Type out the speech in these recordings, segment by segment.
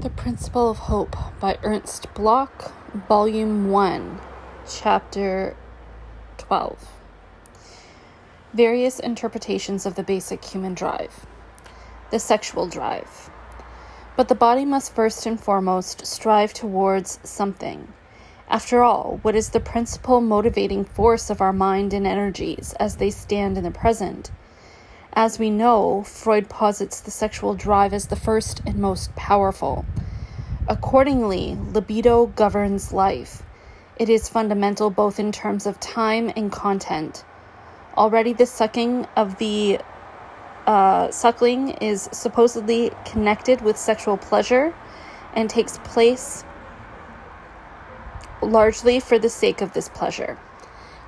The Principle of Hope by Ernst Bloch, Volume 1, Chapter 12. Various interpretations of the basic human drive. The sexual drive. But the body must first and foremost strive towards something. After all, what is the principal motivating force of our mind and energies as they stand in the present? As we know, Freud posits the sexual drive as the first and most powerful. Accordingly, libido governs life. It is fundamental both in terms of time and content. Already, the sucking of the uh, suckling is supposedly connected with sexual pleasure and takes place largely for the sake of this pleasure.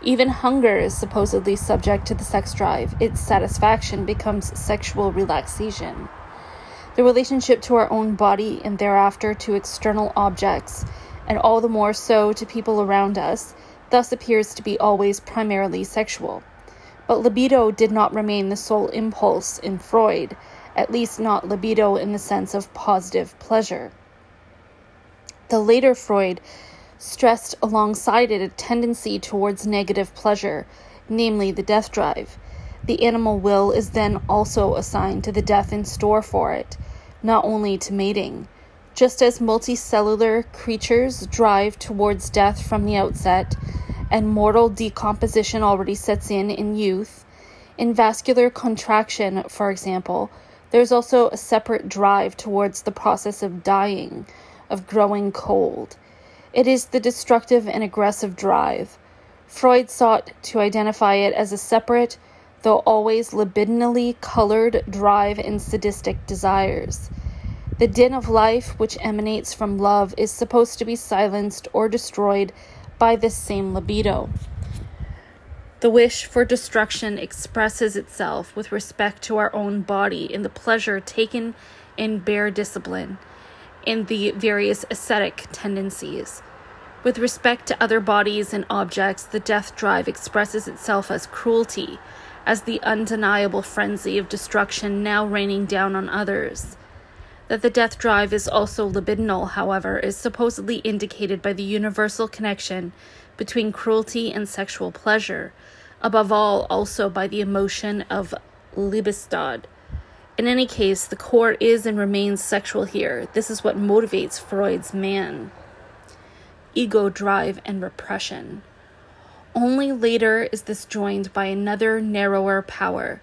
Even hunger is supposedly subject to the sex drive. Its satisfaction becomes sexual relaxation. The relationship to our own body and thereafter to external objects, and all the more so to people around us, thus appears to be always primarily sexual. But libido did not remain the sole impulse in Freud, at least not libido in the sense of positive pleasure. The later Freud stressed alongside it a tendency towards negative pleasure, namely the death drive. The animal will is then also assigned to the death in store for it, not only to mating. Just as multicellular creatures drive towards death from the outset, and mortal decomposition already sets in in youth, in vascular contraction, for example, there's also a separate drive towards the process of dying, of growing cold. It is the destructive and aggressive drive. Freud sought to identify it as a separate, though always libidinally colored drive in sadistic desires. The din of life, which emanates from love, is supposed to be silenced or destroyed by this same libido. The wish for destruction expresses itself with respect to our own body in the pleasure taken in bare discipline in the various ascetic tendencies. With respect to other bodies and objects, the death drive expresses itself as cruelty, as the undeniable frenzy of destruction now raining down on others. That the death drive is also libidinal, however, is supposedly indicated by the universal connection between cruelty and sexual pleasure, above all, also by the emotion of Liebestod. In any case, the core is and remains sexual here. This is what motivates Freud's man. Ego drive and repression. Only later is this joined by another narrower power.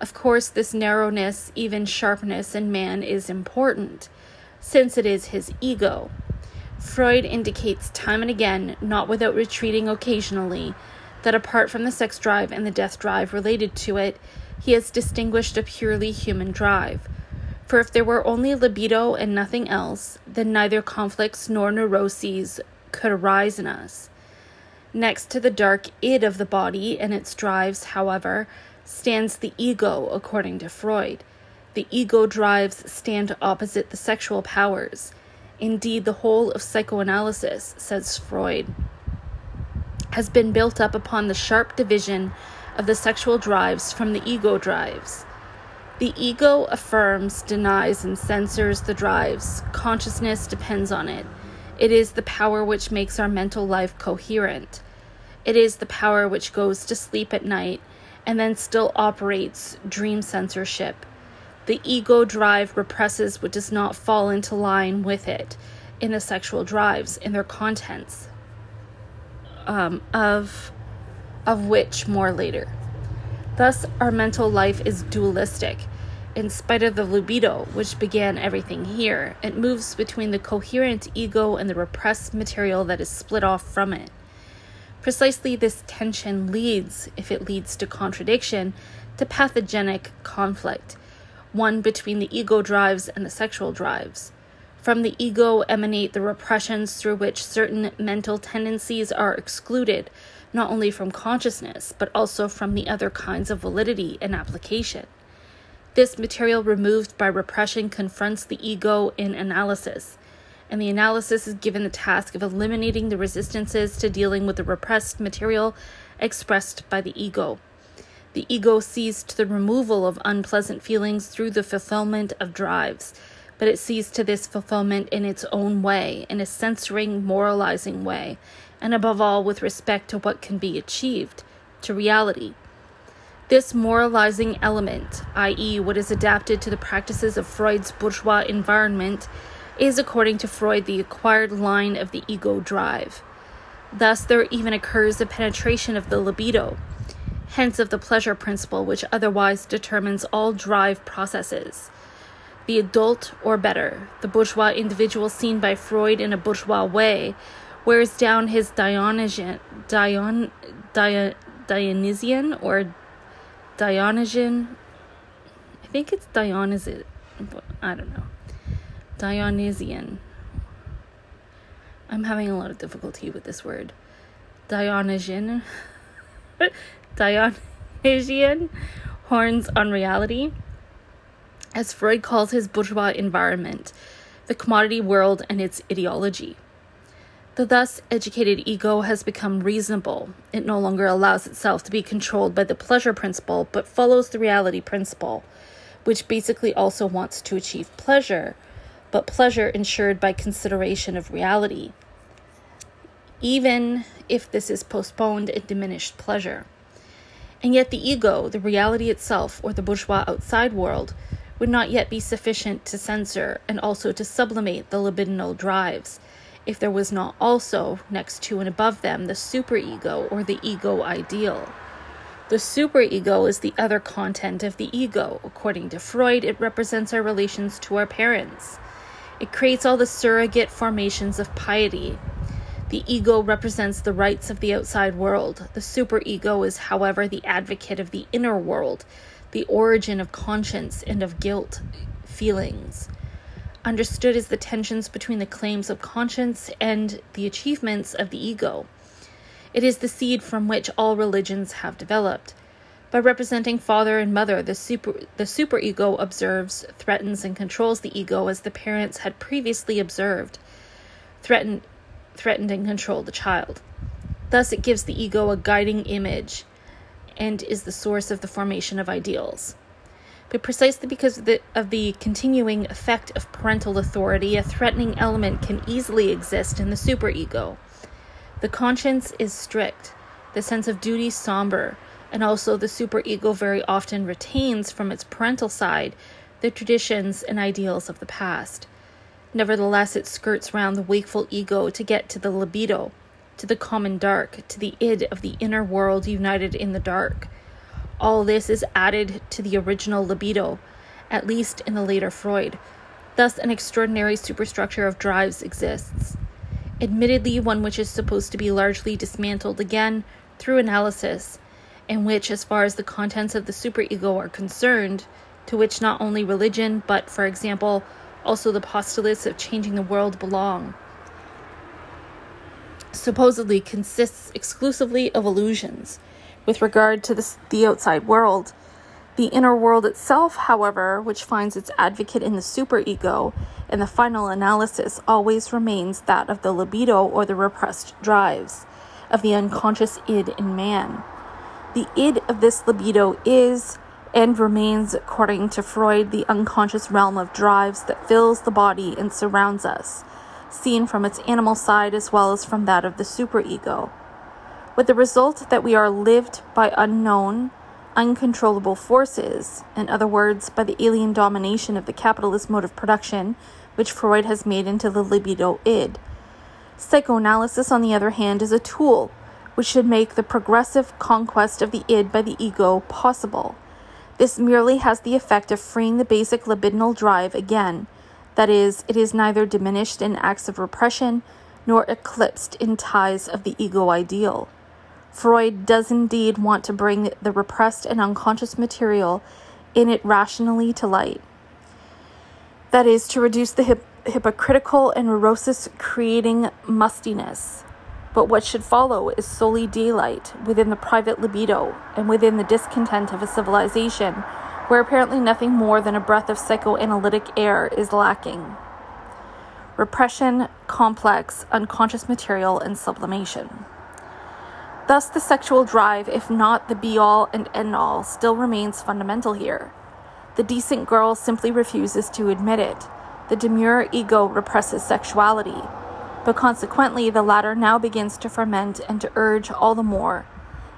Of course, this narrowness, even sharpness in man, is important, since it is his ego. Freud indicates time and again, not without retreating occasionally, that apart from the sex drive and the death drive related to it, he has distinguished a purely human drive. For if there were only libido and nothing else, then neither conflicts nor neuroses could arise in us. Next to the dark id of the body and its drives, however, stands the ego, according to Freud. The ego drives stand opposite the sexual powers. Indeed, the whole of psychoanalysis, says Freud, has been built up upon the sharp division of the sexual drives from the ego drives. The ego affirms, denies, and censors the drives. Consciousness depends on it. It is the power which makes our mental life coherent. It is the power which goes to sleep at night and then still operates dream censorship. The ego drive represses what does not fall into line with it in the sexual drives in their contents, um, of of which more later. Thus, our mental life is dualistic. In spite of the libido, which began everything here, it moves between the coherent ego and the repressed material that is split off from it. Precisely this tension leads, if it leads to contradiction, to pathogenic conflict, one between the ego drives and the sexual drives. From the ego emanate the repressions through which certain mental tendencies are excluded, not only from consciousness, but also from the other kinds of validity and application. This material removed by repression confronts the ego in analysis, and the analysis is given the task of eliminating the resistances to dealing with the repressed material expressed by the ego. The ego sees to the removal of unpleasant feelings through the fulfillment of drives, but it sees to this fulfillment in its own way, in a censoring, moralizing way, and above all with respect to what can be achieved, to reality. This moralizing element, i.e., what is adapted to the practices of Freud's bourgeois environment, is, according to Freud, the acquired line of the ego drive. Thus, there even occurs a penetration of the libido, hence, of the pleasure principle, which otherwise determines all drive processes. The adult, or better, the bourgeois individual seen by Freud in a bourgeois way, wears down his Dionysian, Dion, Dion, Dionysian or Dionysian. I think it's Dionysian. I don't know. Dionysian. I'm having a lot of difficulty with this word. Dionysian. Dionysian horns on reality. As Freud calls his bourgeois environment, the commodity world and its ideology. The thus educated ego has become reasonable. It no longer allows itself to be controlled by the pleasure principle, but follows the reality principle, which basically also wants to achieve pleasure, but pleasure ensured by consideration of reality, even if this is postponed and diminished pleasure. And yet, the ego, the reality itself, or the bourgeois outside world, would not yet be sufficient to censor and also to sublimate the libidinal drives if there was not also, next to and above them, the superego or the ego ideal. The superego is the other content of the ego. According to Freud, it represents our relations to our parents. It creates all the surrogate formations of piety. The ego represents the rights of the outside world. The superego is, however, the advocate of the inner world, the origin of conscience and of guilt feelings understood as the tensions between the claims of conscience and the achievements of the ego. It is the seed from which all religions have developed. By representing father and mother, the super the superego observes, threatens, and controls the ego as the parents had previously observed, threatened, threatened and controlled the child. Thus, it gives the ego a guiding image and is the source of the formation of ideals. But precisely because of the, of the continuing effect of parental authority, a threatening element can easily exist in the superego. The conscience is strict, the sense of duty somber, and also the superego very often retains from its parental side the traditions and ideals of the past. Nevertheless, it skirts round the wakeful ego to get to the libido, to the common dark, to the id of the inner world united in the dark. All this is added to the original libido, at least in the later Freud. Thus, an extraordinary superstructure of drives exists. Admittedly, one which is supposed to be largely dismantled again through analysis, and which, as far as the contents of the superego are concerned, to which not only religion, but, for example, also the postulates of changing the world belong, supposedly consists exclusively of illusions with regard to the, the outside world. The inner world itself, however, which finds its advocate in the superego, in the final analysis always remains that of the libido or the repressed drives, of the unconscious id in man. The id of this libido is and remains, according to Freud, the unconscious realm of drives that fills the body and surrounds us, seen from its animal side as well as from that of the superego with the result that we are lived by unknown, uncontrollable forces, in other words, by the alien domination of the capitalist mode of production, which Freud has made into the libido id. Psychoanalysis, on the other hand, is a tool which should make the progressive conquest of the id by the ego possible. This merely has the effect of freeing the basic libidinal drive again. That is, it is neither diminished in acts of repression nor eclipsed in ties of the ego ideal. Freud does indeed want to bring the repressed and unconscious material in it rationally to light. That is, to reduce the hip- hypocritical and neurosis creating mustiness. But what should follow is solely daylight within the private libido and within the discontent of a civilization where apparently nothing more than a breath of psychoanalytic air is lacking. Repression, complex, unconscious material, and sublimation. Thus, the sexual drive, if not the be all and end all, still remains fundamental here. The decent girl simply refuses to admit it. The demure ego represses sexuality, but consequently, the latter now begins to ferment and to urge all the more.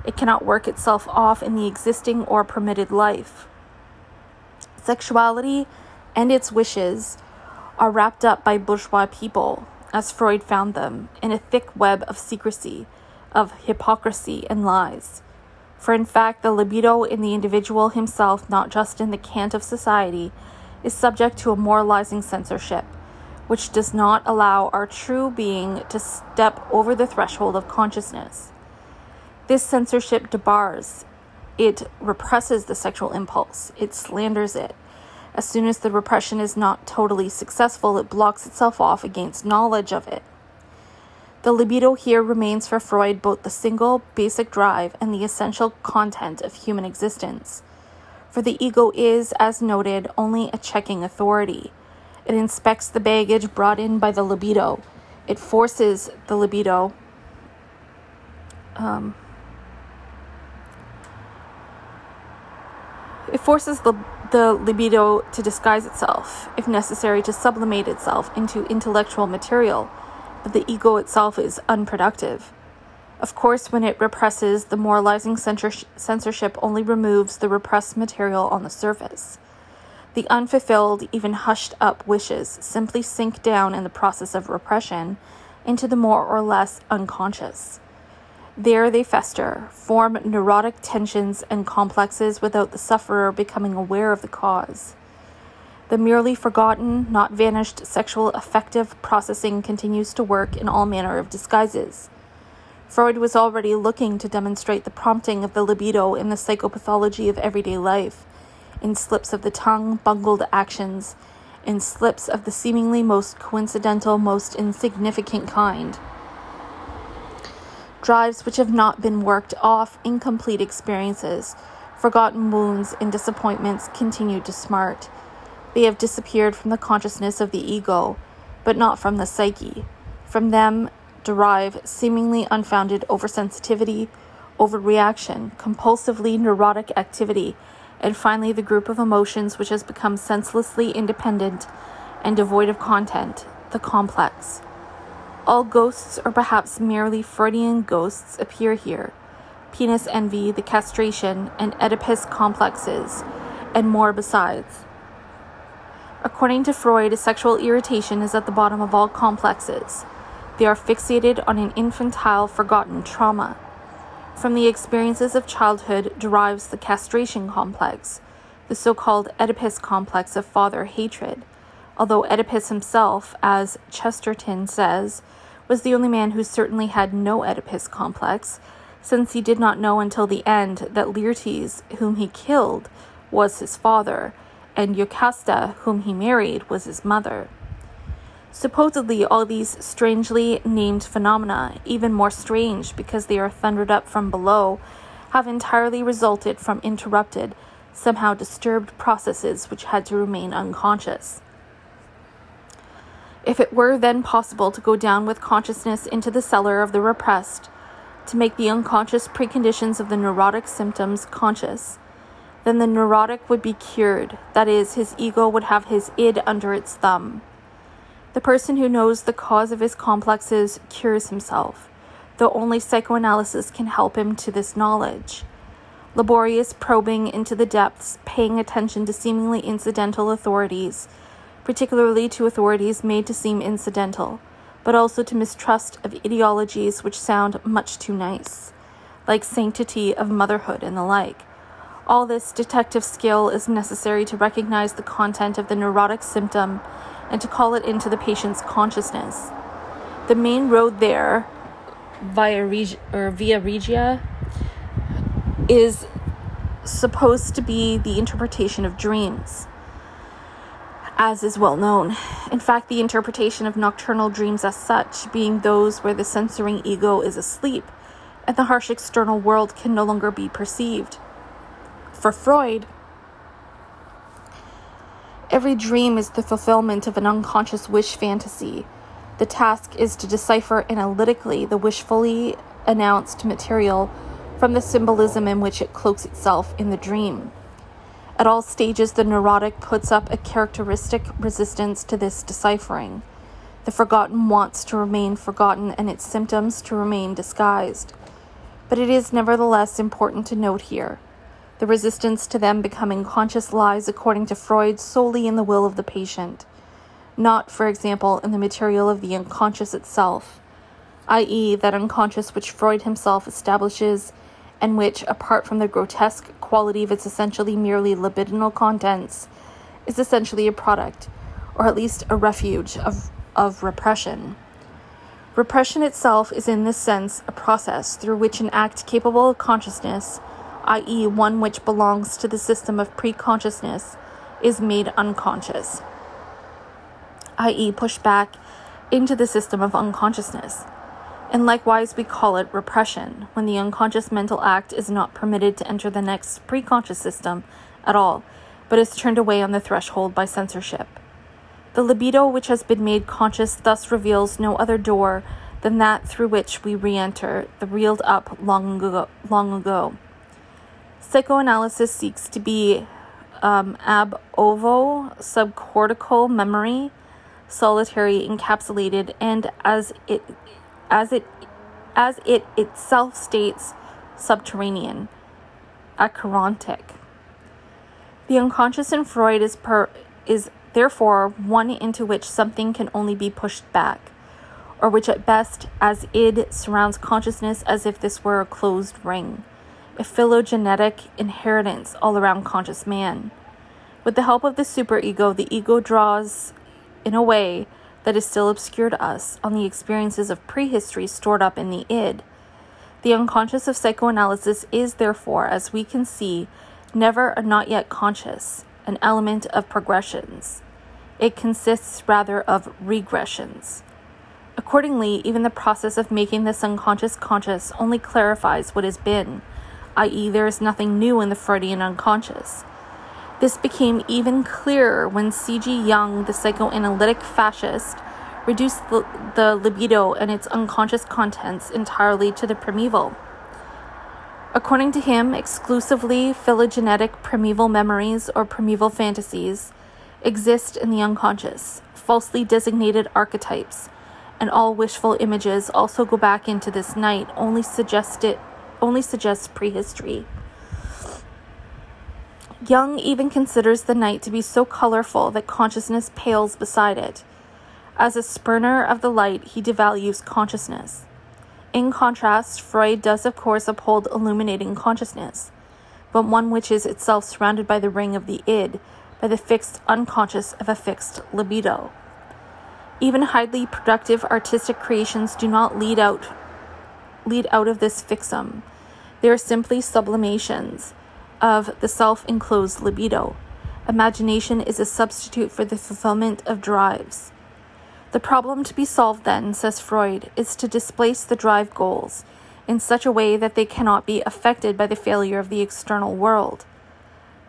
It cannot work itself off in the existing or permitted life. Sexuality and its wishes are wrapped up by bourgeois people, as Freud found them, in a thick web of secrecy, of hypocrisy and lies. For in fact, the libido in the individual himself, not just in the cant of society, is subject to a moralizing censorship, which does not allow our true being to step over the threshold of consciousness. This censorship debars, it represses the sexual impulse, it slanders it. As soon as the repression is not totally successful, it blocks itself off against knowledge of it. The libido here remains for Freud both the single basic drive and the essential content of human existence. For the ego is, as noted, only a checking authority. It inspects the baggage brought in by the libido. It forces the libido. Um, it forces the, the libido to disguise itself, if necessary, to sublimate itself into intellectual material, but the ego itself is unproductive. Of course, when it represses, the moralizing censorship only removes the repressed material on the surface. The unfulfilled, even hushed up wishes simply sink down in the process of repression into the more or less unconscious. There they fester, form neurotic tensions and complexes without the sufferer becoming aware of the cause. The merely forgotten, not vanished sexual affective processing continues to work in all manner of disguises. Freud was already looking to demonstrate the prompting of the libido in the psychopathology of everyday life, in slips of the tongue, bungled actions, in slips of the seemingly most coincidental, most insignificant kind. Drives which have not been worked off, incomplete experiences, forgotten wounds, and disappointments continue to smart. They have disappeared from the consciousness of the ego, but not from the psyche. From them, derive seemingly unfounded oversensitivity, overreaction, compulsively neurotic activity, and finally the group of emotions which has become senselessly independent and devoid of content, the complex. All ghosts, or perhaps merely Freudian ghosts, appear here penis envy, the castration, and Oedipus complexes, and more besides. According to Freud, sexual irritation is at the bottom of all complexes. They are fixated on an infantile, forgotten trauma. From the experiences of childhood derives the castration complex, the so called Oedipus complex of father hatred. Although Oedipus himself, as Chesterton says, was the only man who certainly had no Oedipus complex, since he did not know until the end that Laertes, whom he killed, was his father, and Jocasta, whom he married, was his mother. Supposedly, all these strangely named phenomena, even more strange because they are thundered up from below, have entirely resulted from interrupted, somehow disturbed processes which had to remain unconscious. If it were then possible to go down with consciousness into the cellar of the repressed, to make the unconscious preconditions of the neurotic symptoms conscious, then the neurotic would be cured, that is, his ego would have his id under its thumb. The person who knows the cause of his complexes cures himself, though only psychoanalysis can help him to this knowledge. Laborious probing into the depths, paying attention to seemingly incidental authorities, particularly to authorities made to seem incidental, but also to mistrust of ideologies which sound much too nice, like sanctity of motherhood and the like. All this detective skill is necessary to recognize the content of the neurotic symptom and to call it into the patient's consciousness. The main road there, via or via Regia, is supposed to be the interpretation of dreams, as is well known. In fact, the interpretation of nocturnal dreams as such, being those where the censoring ego is asleep and the harsh external world can no longer be perceived. For Freud, Every dream is the fulfillment of an unconscious wish fantasy. The task is to decipher analytically the wishfully announced material from the symbolism in which it cloaks itself in the dream. At all stages, the neurotic puts up a characteristic resistance to this deciphering. The forgotten wants to remain forgotten and its symptoms to remain disguised. But it is nevertheless important to note here the resistance to them becoming conscious lies, according to Freud, solely in the will of the patient, not, for example, in the material of the unconscious itself, i.e., that unconscious which Freud himself establishes and which, apart from the grotesque quality of its essentially merely libidinal contents, is essentially a product, or at least a refuge, of, of repression. Repression itself is, in this sense, a process through which an act capable of consciousness, i.e., one which belongs to the system of preconsciousness, is made unconscious, i.e., pushed back into the system of unconsciousness. And likewise, we call it repression when the unconscious mental act is not permitted to enter the next preconscious system at all, but is turned away on the threshold by censorship. The libido, which has been made conscious, thus reveals no other door than that through which we re enter, the reeled up long ago. Long ago. Psychoanalysis seeks to be um, ab ovo, subcortical memory, solitary, encapsulated, and as it as it as it itself states, subterranean, acherontic. The unconscious in Freud is per, is therefore one into which something can only be pushed back, or which at best, as id, surrounds consciousness as if this were a closed ring, a phylogenetic inheritance all around conscious man. With the help of the superego, the ego draws, in a way that is still obscure to us, on the experiences of prehistory stored up in the id. The unconscious of psychoanalysis is, therefore, as we can see, never a not yet conscious, an element of progressions. It consists rather of regressions. Accordingly, even the process of making this unconscious conscious only clarifies what has been, i.e., there is nothing new in the Freudian unconscious. This became even clearer when C.G. Jung, the psychoanalytic fascist, reduced the, the libido and its unconscious contents entirely to the primeval. According to him, exclusively phylogenetic primeval memories or primeval fantasies exist in the unconscious, falsely designated archetypes, and all wishful images also go back into this night, only suggest it only suggests prehistory. Jung even considers the night to be so colorful that consciousness pales beside it. As a spurner of the light, he devalues consciousness. In contrast, Freud does, of course, uphold illuminating consciousness, but one which is itself surrounded by the ring of the id, by the fixed unconscious of a fixed libido. Even highly productive artistic creations do not lead out lead out of this fixum. They are simply sublimations of the self-enclosed libido. Imagination is a substitute for the fulfillment of drives. The problem to be solved then, says Freud, is to displace the drive goals in such a way that they cannot be affected by the failure of the external world.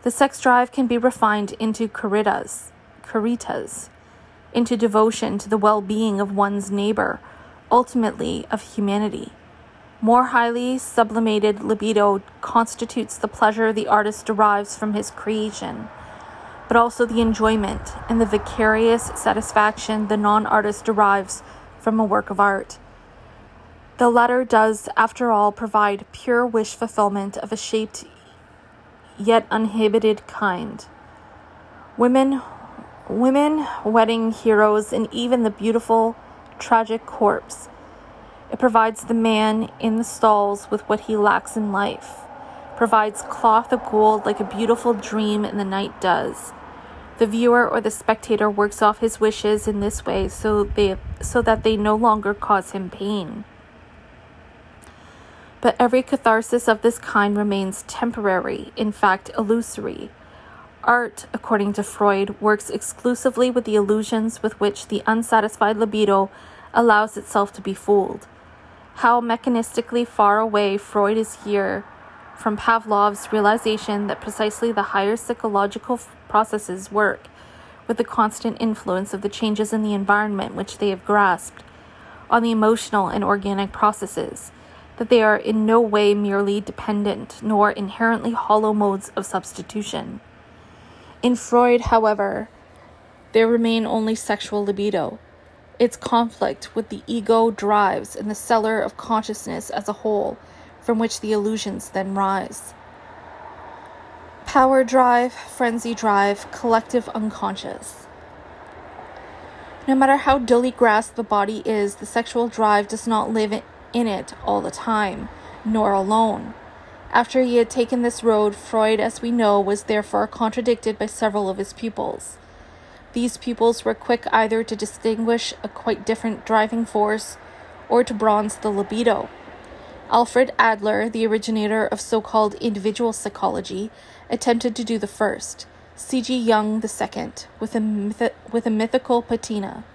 The sex drive can be refined into caritas, caritas, into devotion to the well being of one's neighbor, ultimately of humanity. More highly sublimated libido constitutes the pleasure the artist derives from his creation, but also the enjoyment and the vicarious satisfaction the non artist derives from a work of art. The latter does, after all, provide pure wish fulfillment of a shaped yet uninhibited kind. Women, women, wedding heroes, and even the beautiful, tragic corpse. It provides the man in the stalls with what he lacks in life, provides cloth of gold like a beautiful dream in the night does. The viewer or the spectator works off his wishes in this way so they so that they no longer cause him pain. But every catharsis of this kind remains temporary, in fact, illusory. Art, according to Freud, works exclusively with the illusions with which the unsatisfied libido allows itself to be fooled. How mechanistically far away Freud is here from Pavlov's realization that precisely the higher psychological processes work with the constant influence of the changes in the environment which they have grasped on the emotional and organic processes that they are in no way merely dependent nor inherently hollow modes of substitution. In Freud, however, there remain only sexual libido. Its conflict with the ego drives in the cellar of consciousness as a whole, from which the illusions then rise. Power drive, frenzy drive, collective unconscious. No matter how dully grasped the body is, the sexual drive does not live in it all the time, nor alone. After he had taken this road, Freud, as we know, was therefore contradicted by several of his pupils. These pupils were quick either to distinguish a quite different driving force or to bronze the libido. Alfred Adler, the originator of so called individual psychology, attempted to do the first, C.G. Jung the second, with a, myth- with a mythical patina.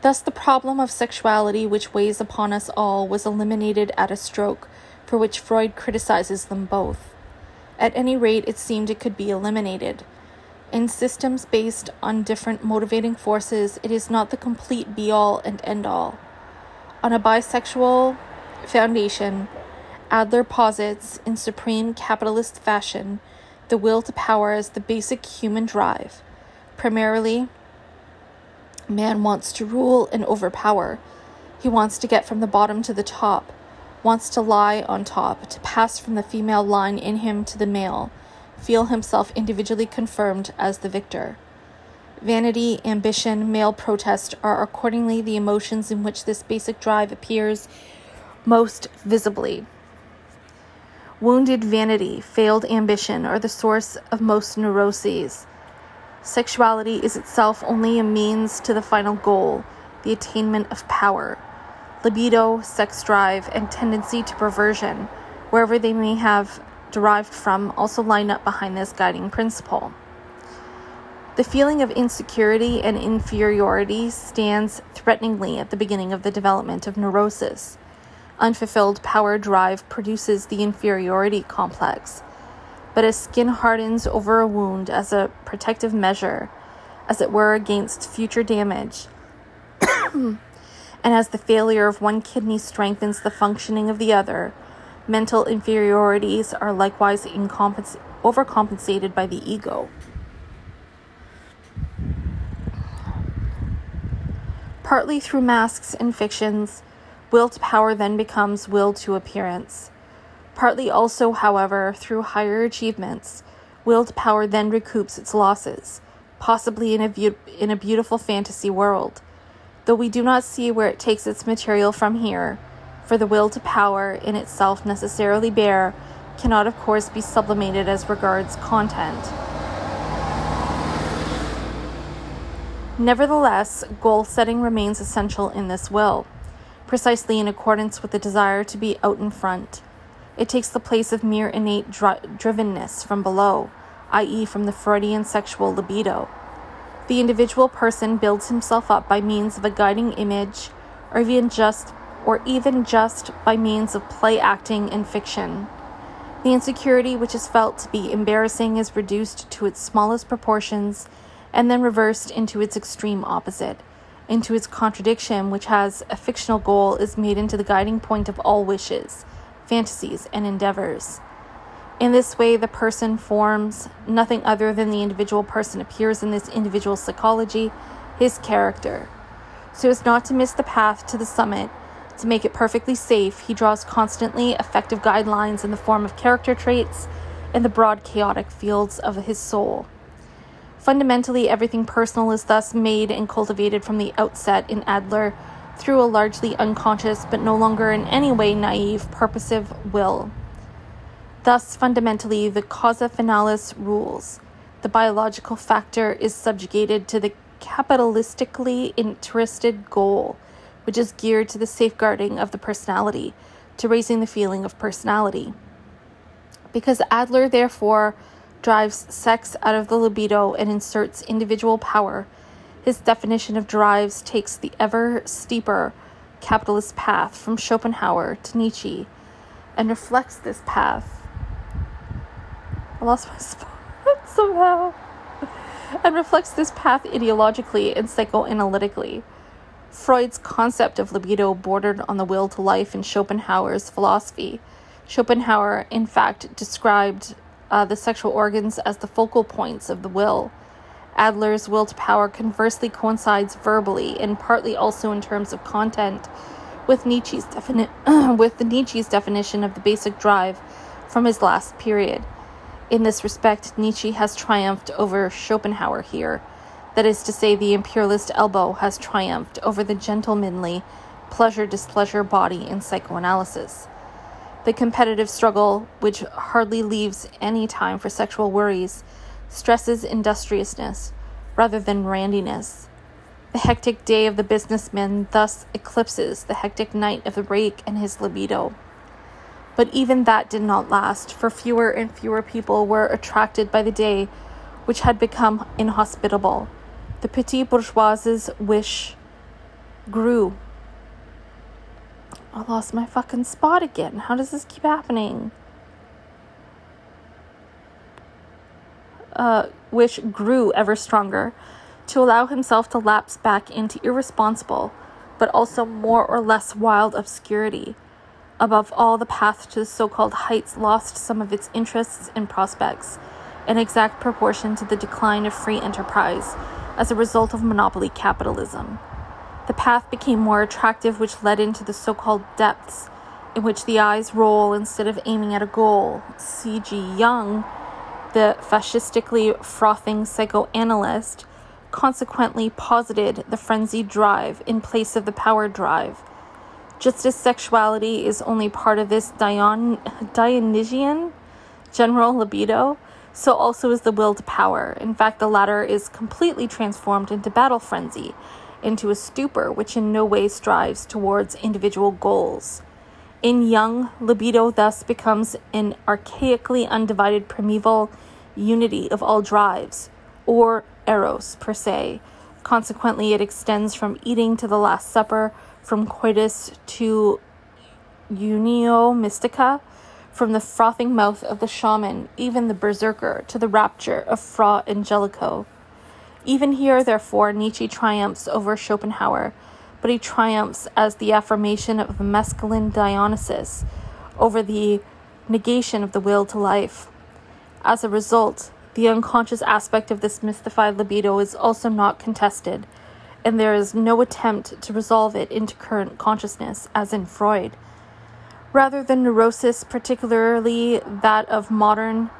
Thus, the problem of sexuality which weighs upon us all was eliminated at a stroke, for which Freud criticizes them both. At any rate, it seemed it could be eliminated. In systems based on different motivating forces, it is not the complete be all and end all. On a bisexual foundation, Adler posits, in supreme capitalist fashion, the will to power as the basic human drive. Primarily, man wants to rule and overpower. He wants to get from the bottom to the top, wants to lie on top, to pass from the female line in him to the male feel himself individually confirmed as the victor. Vanity, ambition, male protest are accordingly the emotions in which this basic drive appears most visibly. Wounded vanity, failed ambition are the source of most neuroses. Sexuality is itself only a means to the final goal, the attainment of power. Libido, sex drive, and tendency to perversion, wherever they may have derived from also line up behind this guiding principle. The feeling of insecurity and inferiority stands threateningly at the beginning of the development of neurosis. Unfulfilled power drive produces the inferiority complex. But as skin hardens over a wound as a protective measure, as it were against future damage, and as the failure of one kidney strengthens the functioning of the other, Mental inferiorities are likewise incompens- overcompensated by the ego. Partly through masks and fictions, will to power then becomes will to appearance. Partly also, however, through higher achievements, will to power then recoups its losses, possibly in a, in a beautiful fantasy world. Though we do not see where it takes its material from here, for the will to power in itself necessarily bare cannot, of course, be sublimated as regards content. Nevertheless, goal setting remains essential in this will, precisely in accordance with the desire to be out in front. It takes the place of mere innate dri- drivenness from below, i.e., from the Freudian sexual libido. The individual person builds himself up by means of a guiding image, or even just or even just by means of play acting and fiction. The insecurity which is felt to be embarrassing is reduced to its smallest proportions and then reversed into its extreme opposite, into its contradiction, which has a fictional goal, is made into the guiding point of all wishes, fantasies, and endeavors. In this way, the person forms nothing other than the individual person appears in this individual psychology, his character. So as not to miss the path to the summit, to make it perfectly safe, he draws constantly effective guidelines in the form of character traits in the broad chaotic fields of his soul. Fundamentally, everything personal is thus made and cultivated from the outset in Adler through a largely unconscious but no longer in any way naive, purposive will. Thus, fundamentally, the causa finalis rules. The biological factor is subjugated to the capitalistically interested goal which is geared to the safeguarding of the personality, to raising the feeling of personality. Because Adler, therefore, drives sex out of the libido and inserts individual power, his definition of drives takes the ever steeper capitalist path from Schopenhauer to Nietzsche and reflects this path. I lost my spot somehow. And reflects this path ideologically and psychoanalytically. Freud's concept of libido bordered on the will to life in Schopenhauer's philosophy. Schopenhauer, in fact, described uh, the sexual organs as the focal points of the will. Adler's will to power conversely coincides verbally and partly also in terms of content with Nietzsche's defini- with the Nietzsche's definition of the basic drive from his last period. In this respect, Nietzsche has triumphed over Schopenhauer here. That is to say, the imperialist elbow has triumphed over the gentlemanly pleasure displeasure body in psychoanalysis. The competitive struggle, which hardly leaves any time for sexual worries, stresses industriousness rather than randiness. The hectic day of the businessman thus eclipses the hectic night of the rake and his libido. But even that did not last, for fewer and fewer people were attracted by the day which had become inhospitable. The petit bourgeois's wish grew. I lost my fucking spot again. How does this keep happening? Uh, wish grew ever stronger to allow himself to lapse back into irresponsible, but also more or less wild obscurity. Above all, the path to the so called heights lost some of its interests and prospects, in exact proportion to the decline of free enterprise as a result of monopoly capitalism. The path became more attractive, which led into the so called depths, in which the eyes roll instead of aiming at a goal. C.G. Jung, the fascistically frothing psychoanalyst, consequently posited the frenzied drive in place of the power drive. Just as sexuality is only part of this Dion- Dionysian general libido, so also is the will to power. In fact, the latter is completely transformed into battle frenzy, into a stupor which in no way strives towards individual goals. In Jung, libido thus becomes an archaically undivided primeval unity of all drives, or eros per se. Consequently, it extends from eating to the Last Supper, from coitus to unio mystica, from the frothing mouth of the shaman, even the berserker, to the rapture of Fra Angelico. Even here, therefore, Nietzsche triumphs over Schopenhauer, but he triumphs as the affirmation of a mescaline Dionysus over the negation of the will to life. As a result, the unconscious aspect of this mystified libido is also not contested, and there is no attempt to resolve it into current consciousness, as in Freud. Rather than neurosis, particularly that of modern,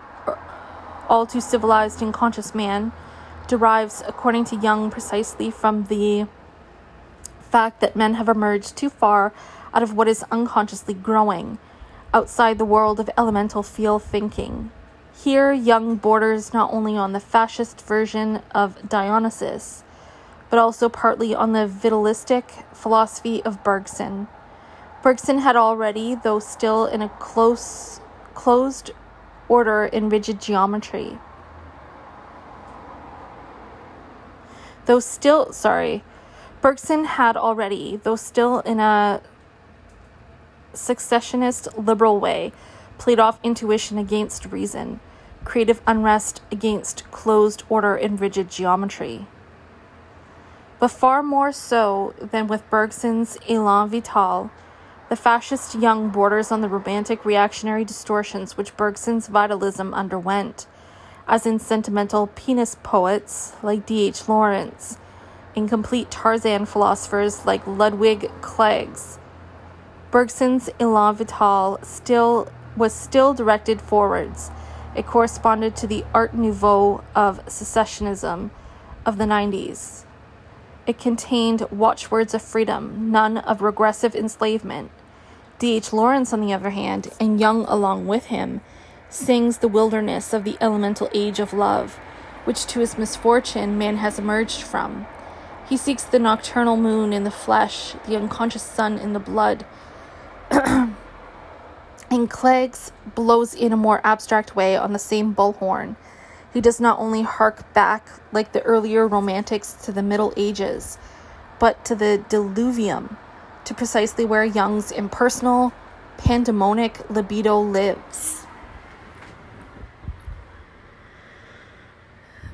all too civilized and conscious man, derives, according to Jung, precisely from the fact that men have emerged too far out of what is unconsciously growing, outside the world of elemental feel thinking. Here, Jung borders not only on the fascist version of Dionysus, but also partly on the vitalistic philosophy of Bergson. Bergson had already, though still in a close, closed order in rigid geometry, though still, sorry, Bergson had already, though still in a successionist liberal way, played off intuition against reason creative unrest against closed order in rigid geometry. But far more so than with Bergson's Elan Vital, the fascist Jung borders on the romantic reactionary distortions which Bergson's vitalism underwent, as in sentimental penis poets like D.H. Lawrence, incomplete Tarzan philosophers like Ludwig Klages. Bergson's Elan Vital still was still directed forwards it corresponded to the Art Nouveau of secessionism of the 90s. It contained watchwords of freedom, none of regressive enslavement. D.H. Lawrence, on the other hand, and Jung along with him, sings the wilderness of the elemental age of love, which to his misfortune man has emerged from. He seeks the nocturnal moon in the flesh, the unconscious sun in the blood. And Klages blows in a more abstract way on the same bullhorn. He does not only hark back, like the earlier romantics, to the Middle Ages, but to the diluvium, to precisely where Jung's impersonal, pandemonic libido lives.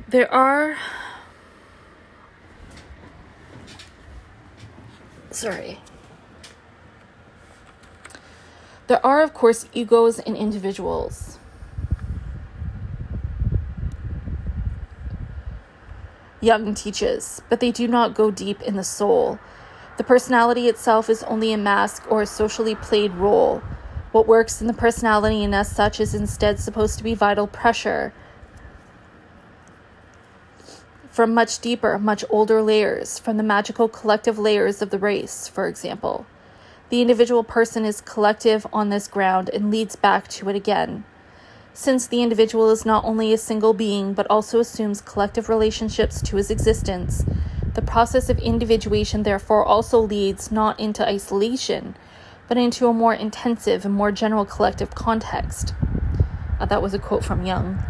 There are. Sorry. There are, of course, egos and individuals. Jung teaches, but they do not go deep in the soul the personality itself is only a mask or a socially played role. What works in the personality and as such is instead supposed to be vital pressure from much deeper, much older layers, from the magical collective layers of the race, for example. The individual person is collective on this ground and leads back to it again. Since the individual is not only a single being but also assumes collective relationships to his existence, the process of individuation therefore also leads not into isolation, but into a more intensive and more general collective context. Uh, that was a quote from Jung.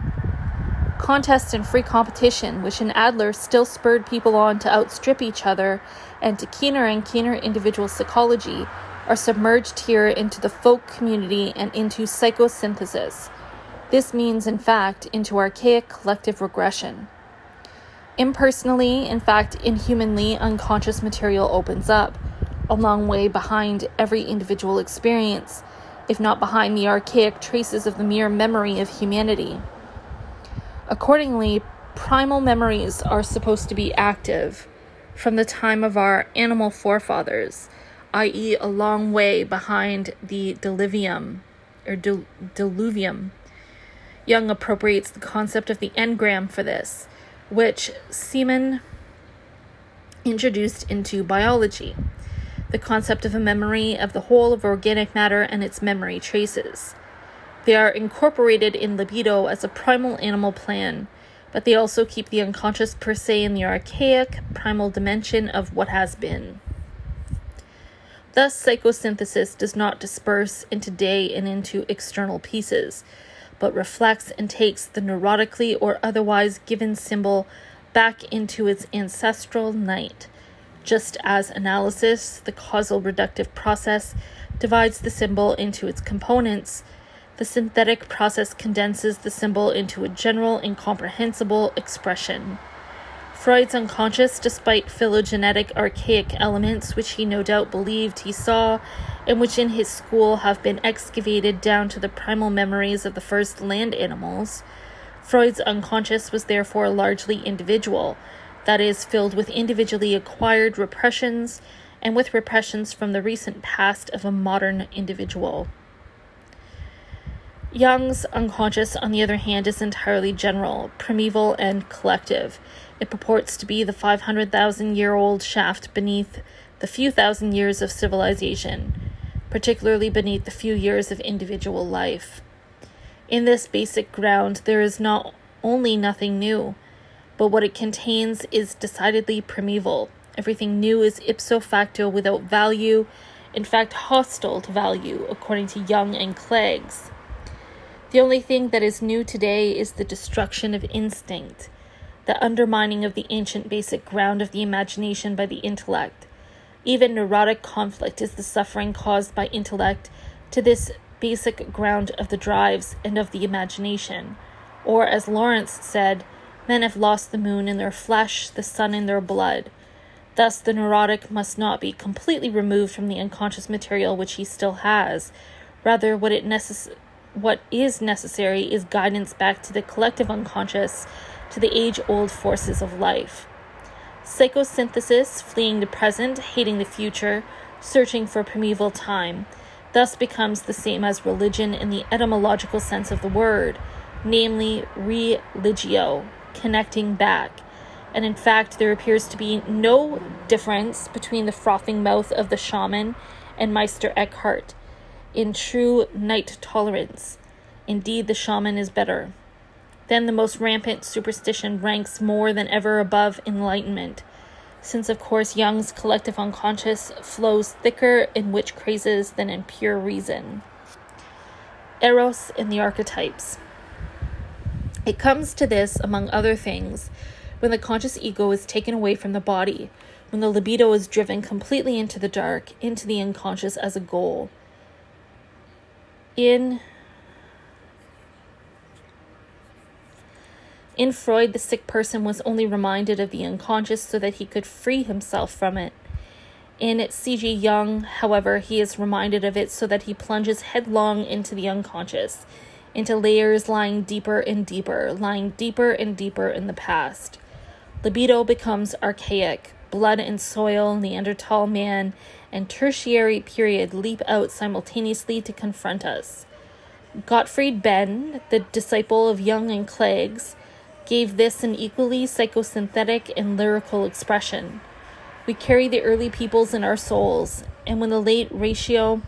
Contest and free competition, which in Adler still spurred people on to outstrip each other and to keener and keener individual psychology, are submerged here into the folk community and into psychosynthesis. This means, in fact, into archaic collective regression. Impersonally, in fact, inhumanly, unconscious material opens up, a long way behind every individual experience, if not behind the archaic traces of the mere memory of humanity. Accordingly, primal memories are supposed to be active from the time of our animal forefathers i.e., a long way behind the diluvium or diluvium. Jung appropriates the concept of the engram for this, which Semon introduced into biology. The concept of a memory of the whole of organic matter and its memory traces. They are incorporated in libido as a primal animal plan, but they also keep the unconscious per se in the archaic, primal dimension of what has been. Thus, psychosynthesis does not disperse into day and into external pieces, but reflects and takes the neurotically or otherwise given symbol back into its ancestral night, just as analysis, the causal reductive process, divides the symbol into its components. The synthetic process condenses the symbol into a general, incomprehensible expression. Freud's unconscious, despite phylogenetic archaic elements which he no doubt believed he saw, and which in his school have been excavated down to the primal memories of the first land animals. Freud's unconscious was therefore largely individual, that is, filled with individually acquired repressions and with repressions from the recent past of a modern individual. Jung's unconscious, on the other hand, is entirely general, primeval, and collective. It purports to be the 500,000 year old shaft beneath the few thousand years of civilization, particularly beneath the few years of individual life. In this basic ground, there is not only nothing new, but what it contains is decidedly primeval. Everything new is ipso facto without value, in fact, hostile to value, according to Jung and Klages. The only thing that is new today is the destruction of instinct the undermining of the ancient basic ground of the imagination by the intellect. Even neurotic conflict is the suffering caused by intellect to this basic ground of the drives and of the imagination. Or, as Lawrence said, men have lost the moon in their flesh, the sun in their blood. Thus, the neurotic must not be completely removed from the unconscious material which he still has. Rather, what it necess- what is necessary is guidance back to the collective unconscious to the age old forces of life. Psychosynthesis, fleeing the present, hating the future, searching for primeval time, thus becomes the same as religion in the etymological sense of the word, namely religio, connecting back. And in fact, there appears to be no difference between the frothing mouth of the shaman and Meister Eckhart in true night tolerance. Indeed, the shaman is better. Then the most rampant superstition ranks more than ever above enlightenment, since, of course, Jung's collective unconscious flows thicker in witch crazes than in pure reason. Eros in the archetypes. It comes to this, among other things, when the conscious ego is taken away from the body, when the libido is driven completely into the dark, into the unconscious as a goal. In In Freud, the sick person was only reminded of the unconscious so that he could free himself from it. In C.G. Jung, however, he is reminded of it so that he plunges headlong into the unconscious, into layers lying deeper and deeper, lying deeper and deeper in the past. Libido becomes archaic. Blood and soil, Neanderthal man, and tertiary period leap out simultaneously to confront us. Gottfried Benn, the disciple of Jung and Klages, gave this an equally psychosynthetic and lyrical expression. We carry the early peoples in our souls, and when the late ratio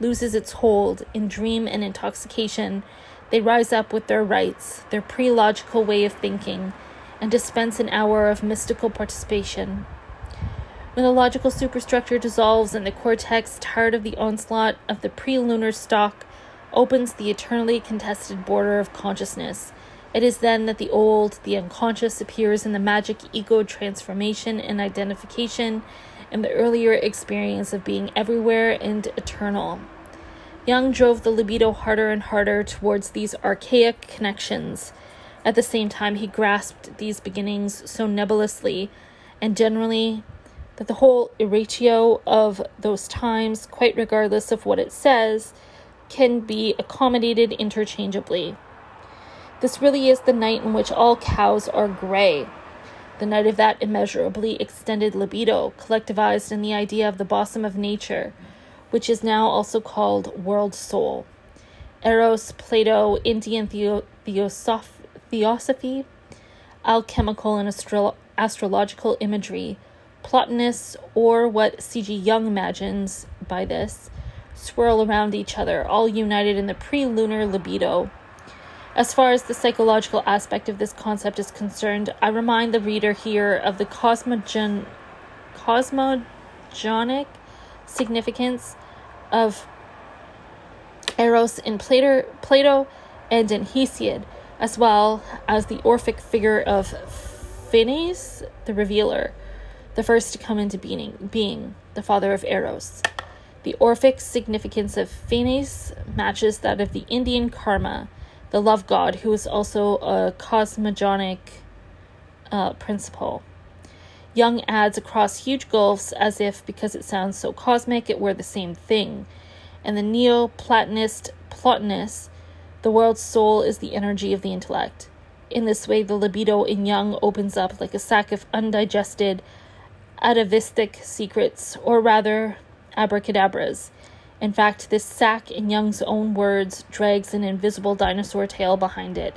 loses its hold in dream and intoxication, they rise up with their rites, their pre logical way of thinking, and dispense an hour of mystical participation. When the logical superstructure dissolves and the cortex, tired of the onslaught of the pre lunar stock, opens the eternally contested border of consciousness, it is then that the old, the unconscious, appears in the magic ego transformation and identification and the earlier experience of being everywhere and eternal. Jung drove the libido harder and harder towards these archaic connections. At the same time, he grasped these beginnings so nebulously and generally that the whole erratio of those times, quite regardless of what it says, can be accommodated interchangeably. This really is the night in which all cows are gray, the night of that immeasurably extended libido, collectivized in the idea of the bosom of nature, which is now also called world soul. Eros, Plato, Indian theo- theosoph- theosophy, alchemical and astro- astrological imagery, Platonists, or what C.G. Jung imagines by this, swirl around each other, all united in the pre lunar libido as far as the psychological aspect of this concept is concerned, I remind the reader here of the cosmogon- cosmogonic significance of Eros in Plato, Plato and in Hesiod, as well as the Orphic figure of Phanes, the revealer, the first to come into being, being the father of Eros. The Orphic significance of Phanes matches that of the Indian Kama the love god, who is also a cosmogonic uh, principle. Jung adds across huge gulfs as if, because it sounds so cosmic, it were the same thing. And the Neo Platonist Plotinus, the world's soul is the energy of the intellect. In this way, the libido in Jung opens up like a sack of undigested atavistic secrets, or rather, abracadabras, in fact, this sack, in Jung's own words, drags an invisible dinosaur tail behind it.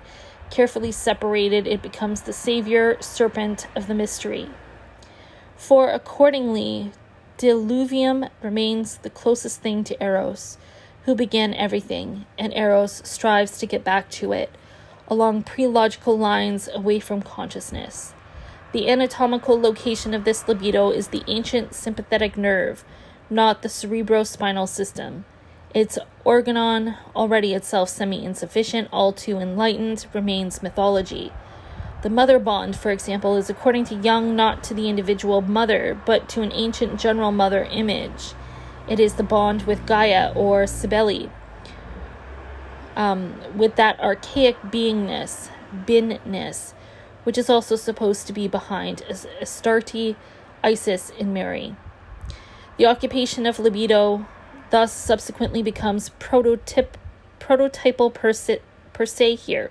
Carefully separated, it becomes the savior serpent of the mystery. For accordingly, Diluvium remains the closest thing to Eros, who began everything, and Eros strives to get back to it, along pre logical lines away from consciousness. The anatomical location of this libido is the ancient sympathetic nerve not the cerebrospinal system. Its organon, already itself semi insufficient, all too enlightened, remains mythology. The mother bond, for example, is according to Jung not to the individual mother, but to an ancient general mother image. It is the bond with Gaia or Cybele, um, with that archaic beingness, binness, which is also supposed to be behind Astarte, Isis, and Mary. The occupation of libido thus subsequently becomes prototyp- prototypal per se, per se here.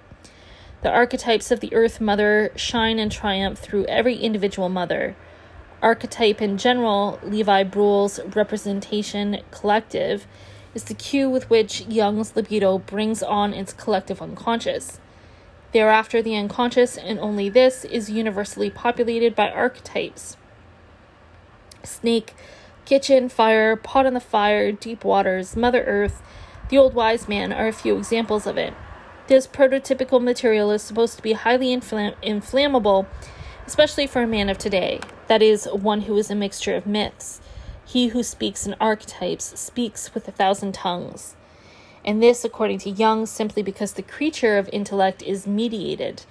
The archetypes of the Earth Mother shine and triumph through every individual mother. Archetype in general, Lévy-Bruhl's representation collective, is the cue with which Jung's libido brings on its collective unconscious. Thereafter, the unconscious, and only this, is universally populated by archetypes. Snake, Kitchen, fire, pot on the fire, deep waters, Mother Earth, the old wise man are a few examples of it. This prototypical material is supposed to be highly infl- inflammable, especially for a man of today, that is, one who is a mixture of myths. He who speaks in archetypes speaks with a thousand tongues. And this, according to Jung, simply because the creature of intellect is mediated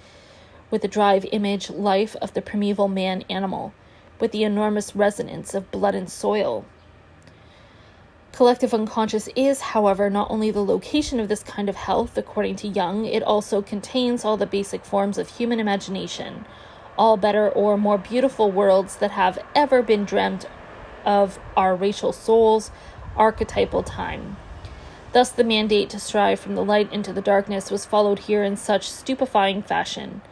with the drive image life of the primeval man animal with the enormous resonance of blood and soil. Collective unconscious is, however, not only the location of this kind of health, according to Jung, it also contains all the basic forms of human imagination, all better or more beautiful worlds that have ever been dreamt of our racial souls, archetypal time. Thus, the mandate to strive from the light into the darkness was followed here in such stupefying fashion.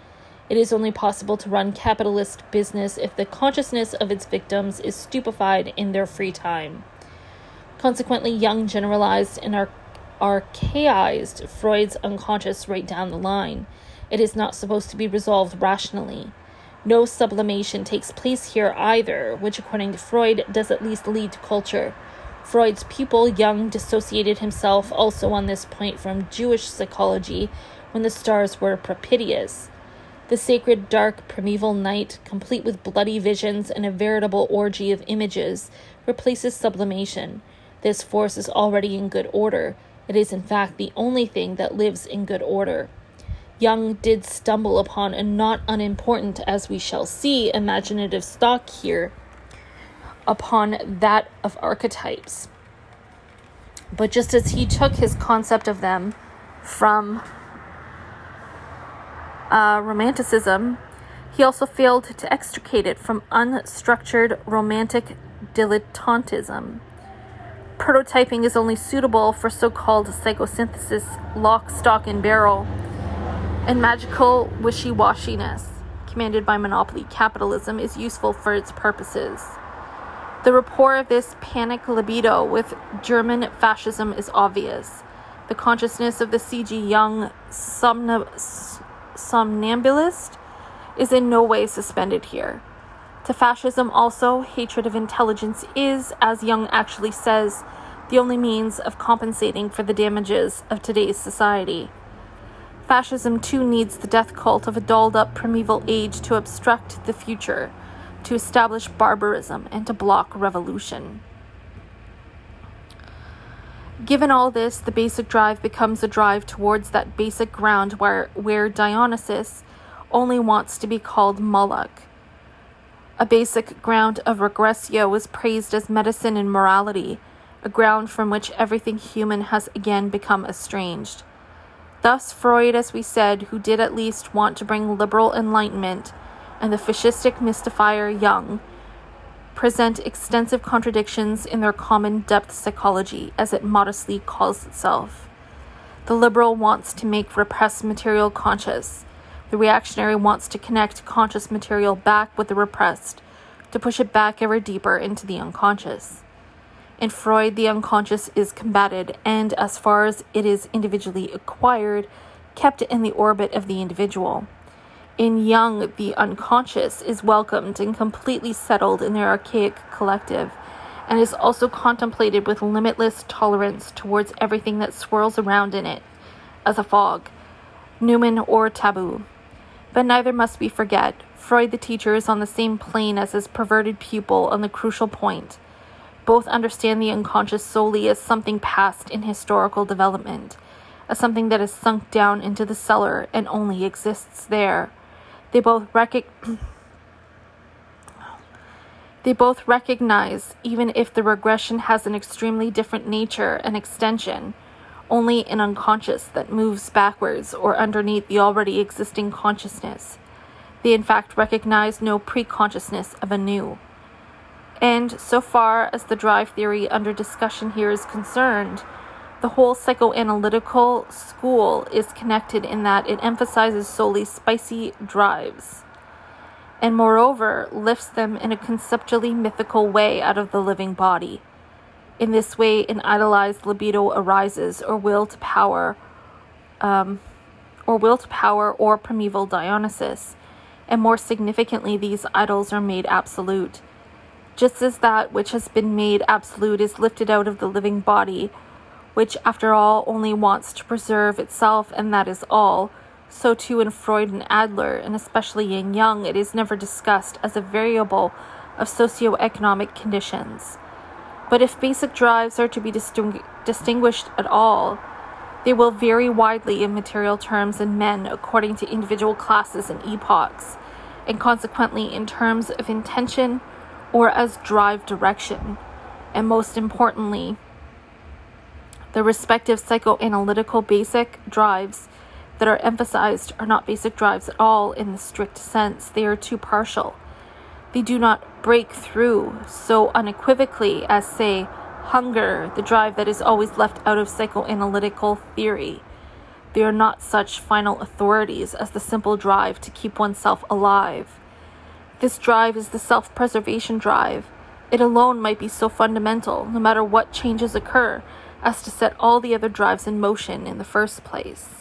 It is only possible to run capitalist business if the consciousness of its victims is stupefied in their free time. Consequently, Jung generalized and ar- archaized Freud's unconscious right down the line. It is not supposed to be resolved rationally. No sublimation takes place here either, which, according to Freud, does at least lead to culture. Freud's pupil, Jung, dissociated himself also on this point from Jewish psychology when the stars were propitious. The sacred, dark, primeval night, complete with bloody visions and a veritable orgy of images, replaces sublimation. This force is already in good order. It is, in fact, the only thing that lives in good order. Jung did stumble upon a not unimportant, as we shall see, imaginative stock here, upon that of archetypes. But just as he took his concept of them from uh, Romanticism, he also failed to extricate it from unstructured romantic dilettantism. Prototyping is only suitable for so called psychosynthesis, lock, stock, and barrel, and magical wishy washiness, commanded by monopoly capitalism, is useful for its purposes. The rapport of this panic libido with German fascism is obvious. The consciousness of the C.G. Jung somnambulist somnambulist is in no way suspended here. To fascism, also, hatred of intelligence is, as Jung actually says, the only means of compensating for the damages of today's society. Fascism, too, needs the death cult of a dolled up primeval age to obstruct the future, to establish barbarism, and to block revolution. Given all this, the basic drive becomes a drive towards that basic ground where, where Dionysus only wants to be called Moloch. A basic ground of regressio is praised as medicine and morality, a ground from which everything human has again become estranged. Thus, Freud, as we said, who did at least want to bring liberal enlightenment, and the fascistic mystifier Jung, present extensive contradictions in their common depth psychology, as it modestly calls itself. The liberal wants to make repressed material conscious. The reactionary wants to connect conscious material back with the repressed, to push it back ever deeper into the unconscious. In Freud, the unconscious is combated and, as far as it is individually acquired, kept in the orbit of the individual. In Jung, the unconscious is welcomed and completely settled in their archaic collective, and is also contemplated with limitless tolerance towards everything that swirls around in it, as a fog, numen or taboo. But neither must we forget, Freud the teacher is on the same plane as his perverted pupil on the crucial point. Both understand the unconscious solely as something past in historical development, as something that has sunk down into the cellar and only exists there they both recognize they both recognize, even if the regression has an extremely different nature and extension, only an unconscious that moves backwards or underneath the already existing consciousness. They, in fact, recognize no pre-consciousness of a new. And so far as the drive theory under discussion here is concerned, the whole psychoanalytical school is connected in that it emphasizes solely spicy drives, and moreover lifts them in a conceptually mythical way out of the living body. In this way, an idolized libido arises, or will to power, um, or will to power, or primeval Dionysus, and more significantly, these idols are made absolute. Just as that which has been made absolute is lifted out of the living body which, after all, only wants to preserve itself, and that is all. So, too, in Freud and Adler, and especially in Jung, it is never discussed as a variable of socioeconomic conditions. But if basic drives are to be distingu- distinguished at all, they will vary widely in material terms in men according to individual classes and epochs, and consequently in terms of intention or as drive direction, and most importantly, the respective psychoanalytical basic drives that are emphasized are not basic drives at all in the strict sense, they are too partial. They do not break through so unequivocally as, say, hunger, the drive that is always left out of psychoanalytical theory. They are not such final authorities as the simple drive to keep oneself alive. This drive is the self preservation drive. It alone might be so fundamental, no matter what changes occur, us to set all the other drives in motion in the first place.